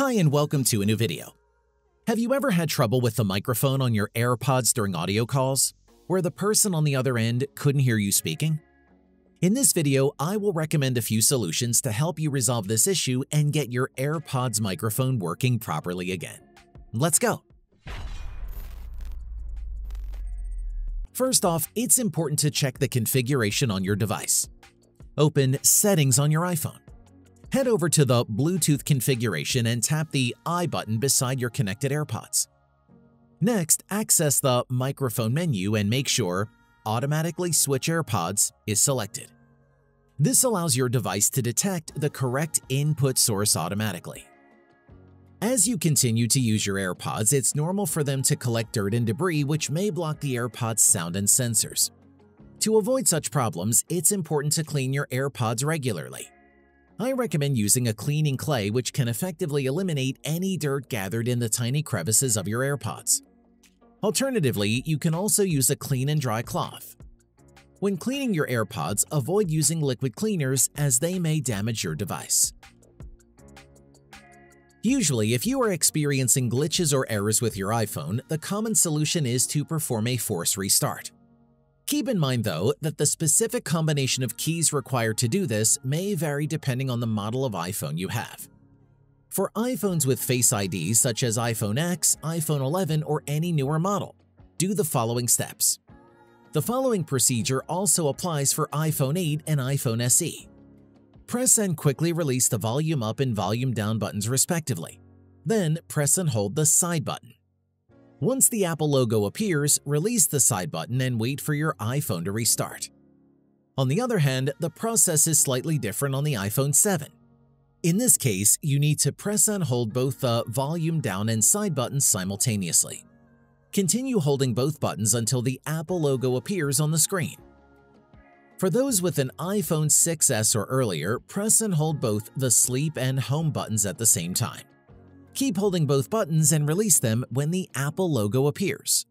Hi and welcome to a new video. Have you ever had trouble with the microphone on your AirPods during audio calls, where the person on the other end couldn't hear you speaking? In this video, I will recommend a few solutions to help you resolve this issue and get your AirPods microphone working properly again. Let's go! First off, it's important to check the configuration on your device. Open Settings on your iPhone. Head over to the Bluetooth configuration and tap the I button beside your connected AirPods. Next, access the microphone menu and make sure Automatically Switch AirPods is selected. This allows your device to detect the correct input source automatically. As you continue to use your AirPods, it's normal for them to collect dirt and debris which may block the AirPods sound and sensors. To avoid such problems, it's important to clean your AirPods regularly. I recommend using a cleaning clay which can effectively eliminate any dirt gathered in the tiny crevices of your AirPods. Alternatively, you can also use a clean and dry cloth. When cleaning your AirPods, avoid using liquid cleaners as they may damage your device. Usually, if you are experiencing glitches or errors with your iPhone, the common solution is to perform a force restart. Keep in mind, though, that the specific combination of keys required to do this may vary depending on the model of iPhone you have. For iPhones with Face ID such as iPhone X, iPhone 11, or any newer model, do the following steps. The following procedure also applies for iPhone 8 and iPhone SE. Press and quickly release the volume up and volume down buttons respectively. Then press and hold the side button. Once the Apple logo appears, release the side button and wait for your iPhone to restart. On the other hand, the process is slightly different on the iPhone 7. In this case, you need to press and hold both the volume down and side buttons simultaneously. Continue holding both buttons until the Apple logo appears on the screen. For those with an iPhone 6s or earlier, press and hold both the sleep and home buttons at the same time. Keep holding both buttons and release them when the Apple logo appears.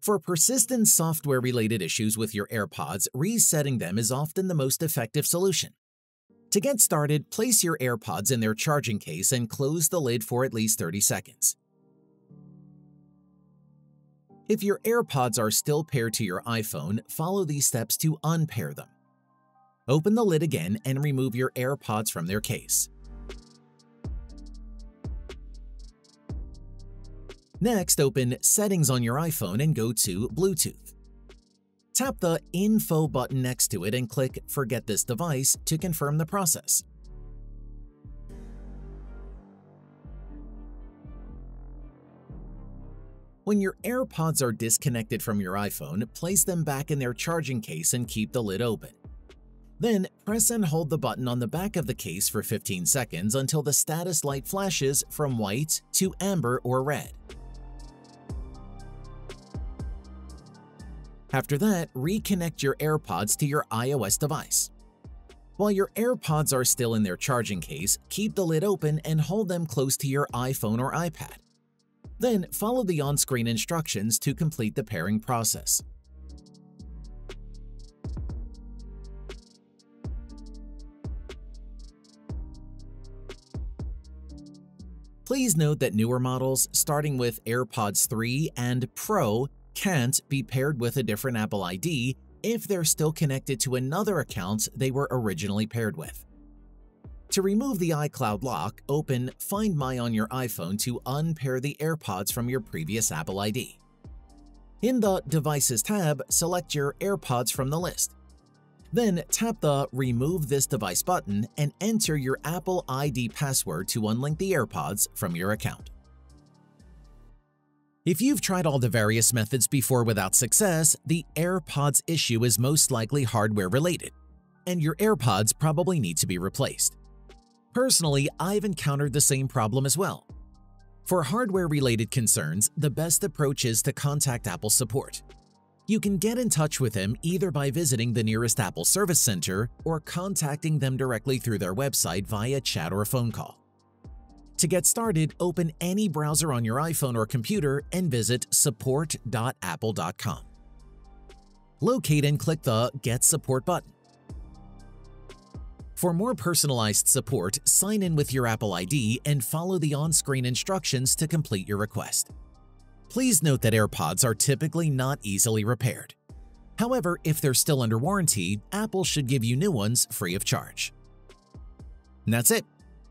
For persistent software-related issues with your AirPods, resetting them is often the most effective solution. To get started, place your AirPods in their charging case and close the lid for at least 30 seconds. If your AirPods are still paired to your iPhone, follow these steps to unpair them. Open the lid again and remove your AirPods from their case. Next, open Settings on your iPhone and go to Bluetooth. Tap the Info button next to it and click Forget this device to confirm the process. When your AirPods are disconnected from your iPhone, place them back in their charging case and keep the lid open. Then, press and hold the button on the back of the case for 15 seconds until the status light flashes from white to amber or red. After that, reconnect your AirPods to your iOS device. While your AirPods are still in their charging case, keep the lid open and hold them close to your iPhone or iPad. Then follow the on-screen instructions to complete the pairing process. Please note that newer models, starting with AirPods 3 and Pro, can't be paired with a different Apple ID if they're still connected to another account they were originally paired with. To remove the iCloud lock, open Find My on your iPhone to unpair the AirPods from your previous Apple ID. In the Devices tab, select your AirPods from the list. Then tap the Remove this device button and enter your Apple ID password to unlink the AirPods from your account. If you've tried all the various methods before without success, the AirPods issue is most likely hardware related, and your AirPods probably need to be replaced. Personally, I've encountered the same problem as well. For hardware-related concerns, the best approach is to contact Apple support. You can get in touch with them either by visiting the nearest Apple Service Center or contacting them directly through their website via chat or phone call. To get started, open any browser on your iPhone or computer and visit support.apple.com. Locate and click the Get Support button. For more personalized support, sign in with your Apple ID and follow the on-screen instructions to complete your request. Please note that AirPods are typically not easily repaired. However, if they're still under warranty, Apple should give you new ones free of charge. And that's it.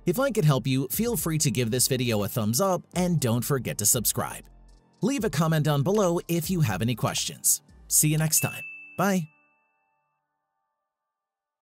If I could help you, feel free to give this video a thumbs up and don't forget to subscribe. Leave a comment down below if you have any questions. See you next time. Bye.